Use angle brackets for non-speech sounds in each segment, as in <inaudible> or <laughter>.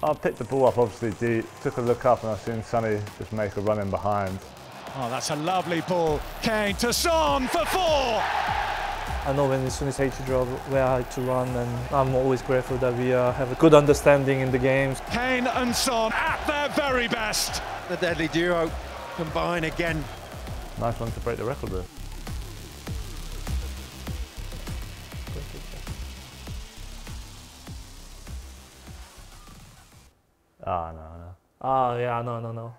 I picked the ball up obviously deep, took a look up and I seen Sonny just make a run in behind. Oh, that's a lovely ball. Kane to Son for four. I know when as soon as I to drop where I had to run and I'm always grateful that we uh, have a good understanding in the games. Kane and Son at their very best. The deadly duo combine again. Nice one to break the record with. Ah, no, no. Ah, yeah, no, no, no.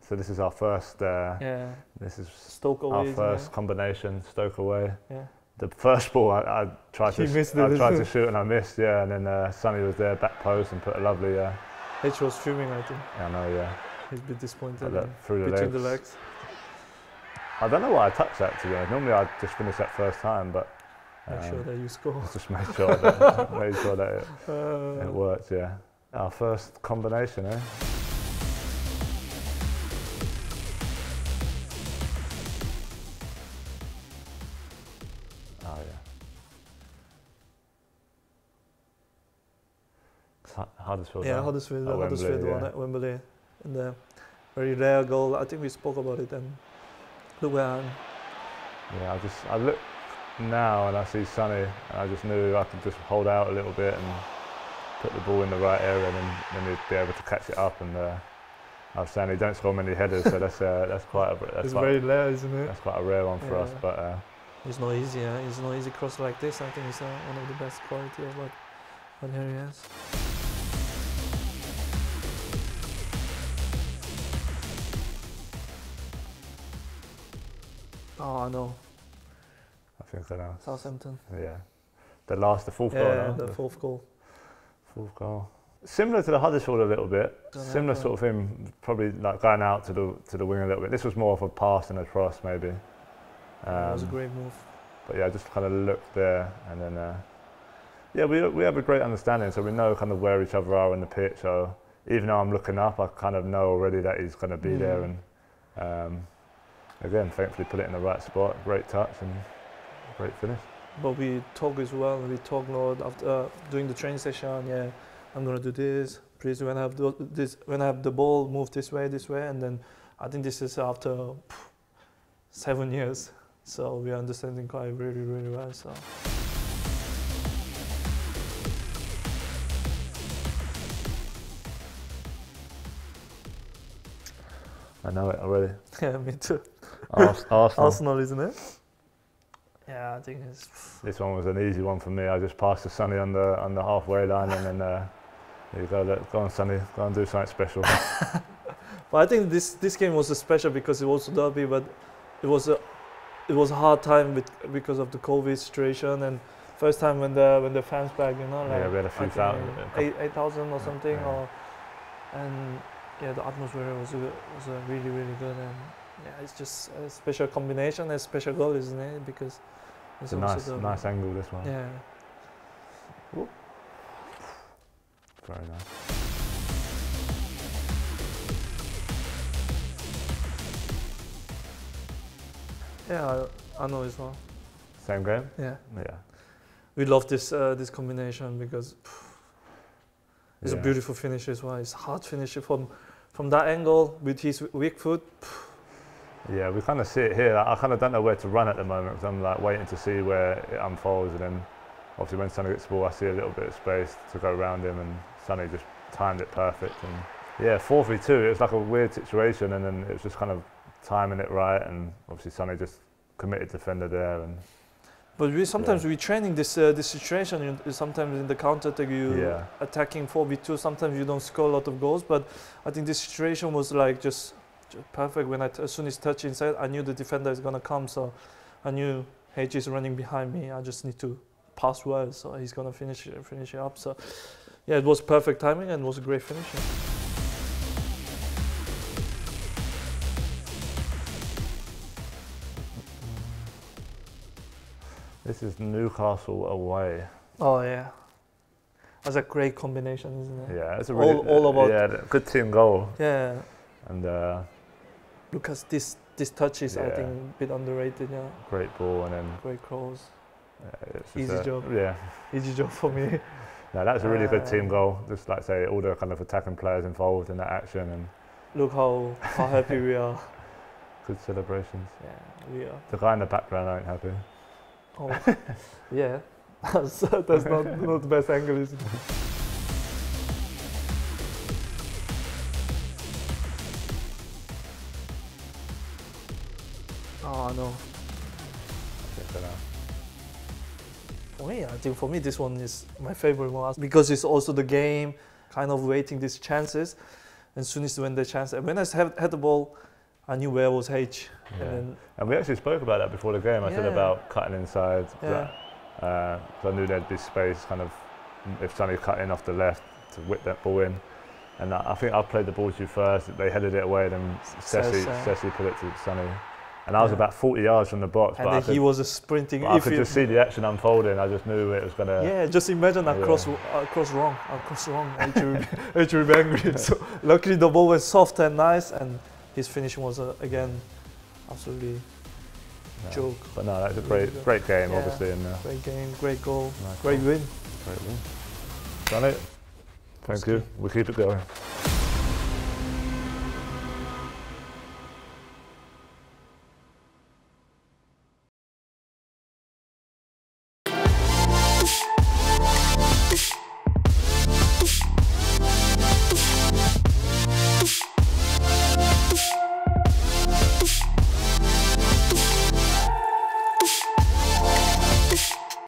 So this is our first, uh, Yeah, this is Stoke away. our first it? combination, Stoke away. Yeah. The first ball I, I tried <laughs> to missed I tried to shoot and I missed, yeah. And then uh, Sonny was there, back post, and put a lovely, uh, H was streaming, I think. I know, yeah, He's a bit disappointed like through the between legs. the legs. I don't know why I touched that to be honest. Normally I just finish that first time, but Make um, sure that you score. <laughs> just made sure that made sure that it, <laughs> Uh, it worked. Yeah, our first combination, eh? Oh yeah. Huddersfield. yeah. Huddersfield, At Huddersfield Wembley, yeah. at Wembley. And the very rare goal. I think we spoke about it. And look where I'm. Yeah, I just I look now and I see Sonny, and I just knew I could just hold out a little bit and put the ball in the right area, and then, then he'd be able to catch it up. And uh, I was saying he don't score many headers, so that's uh, that's quite a that's It's quite, very rare, isn't it? that's quite a rare one for us. But uh, It's not easy. Yeah? It's not easy cross like this. I think it's uh, one of the best quality of what, what Harry has. Oh, I know. I think I know. Southampton. Yeah, the last, the fourth goal. Yeah, now, the fourth goal. Fourth goal. Similar to the Huddersfield a little bit. Similar sort of thing. Probably like going out to the to the wing a little bit. This was more of a pass and a cross maybe. it was a Um, great move. But yeah, just kind of looked there, and then uh, yeah, we we have a great understanding, so we know kind of where each other are on the pitch. So even though I'm looking up, I kind of know already that he's going to be there, Mm. and um, again, thankfully put it in the right spot, great touch and great finish. But we talk as well. We talk a lot after uh, doing the training session. Yeah, I'm gonna do this. Please, when I have the, this, when I have the ball, move this way, this way, and then I think this is after pff, seven years. So we are understanding quite really, really well. So I know it already. <laughs> yeah, me too. Ars- Arsenal. <laughs> Arsenal, isn't it? I think it's. This one was an easy one for me. I just passed to Sonny on the on the halfway line, and then uh, you go. Let, go on, Sonny. Go and do something special. <laughs> But I think this this game was special because it was a derby, but it was a it was a hard time with, because of the COVID situation and first time when the when the fans back, you know, like Yeah, we had a few thousand, eight eight thousand or something, Yeah. or and yeah, the atmosphere was a, was a really really good and yeah, it's just a special combination, a special goal, isn't it? Because It's a nice derby. nice angle. This one. Yeah. Very nice. Yeah, I, I know as well. Same game. Yeah, Yeah. we love this uh, this combination because it's yeah. a beautiful finish as well. It's hard finish from from that angle with his weak foot. Yeah, we kind of see it here. I kind of don't know where to run at the moment because I'm like waiting to see where it unfolds, and then obviously when Sonny gets the ball, I see a little bit of space to go around him, and Sonny just timed it perfect. And yeah, four v two. It was like a weird situation, and then it was just kind of timing it right, and obviously Sonny just committed defender there, and But we sometimes we training this uh, this situation. You, sometimes in the counter attack you Yeah. attacking four v two. Sometimes you don't score a lot of goals. But I think this situation was like just perfect. When I t- as soon as touch inside, I knew the defender is gonna come. So I knew H is running behind me. I just need to pass well. So he's gonna finish it, finish it up. So yeah, it was perfect timing and it was a great finishing. this is Newcastle away. Oh yeah, that's a great combination, isn't it? Yeah, it's a All- really all about- yeah good team goal, Yeah. and uh, Lucas, this this touch is I think a bit underrated. Yeah, great ball, and then great cross. uh, it's just Easy a- job. Yeah, Easy job for me. <laughs> No, that's a really good team Um, goal. Just like say, all the kind of attacking players involved in that action and Look how how happy we are. <laughs> good celebrations. Yeah, we are. The guy in the background I ain't happy. Oh, <laughs> yeah. that's that's not not the best angle, is it? Oh no. For me, I think for me this one is my favorite one because it's also the game, kind of waiting these chances. And soon as when the chance, when I had, had the ball, I knew where was H. Yeah. And then And we actually spoke about that before the game. I said about cutting inside. Yeah. That, uh, I knew there'd be space, kind of, if Sonny cut in off the left to whip that ball in. And I, I think I played the ball to you first. They headed it away, then Ceci, Ceci. Ceci put it to Sonny. And I was Yeah. about 40 yards from the box, and could, he was uh, sprinting. I could he- just see the action unfolding. I just knew it was going to. Yeah, just imagine I Yeah. cross I cross wrong. I cross wrong. <laughs> H will be- H angry. So luckily the ball was soft and nice, and his finishing was uh, again absolutely joke. But no, that's a great, great game, Yeah. obviously, and uh, Great game, great goal, nice great goal. win. Great win. Done it. Thank you. We keep it going.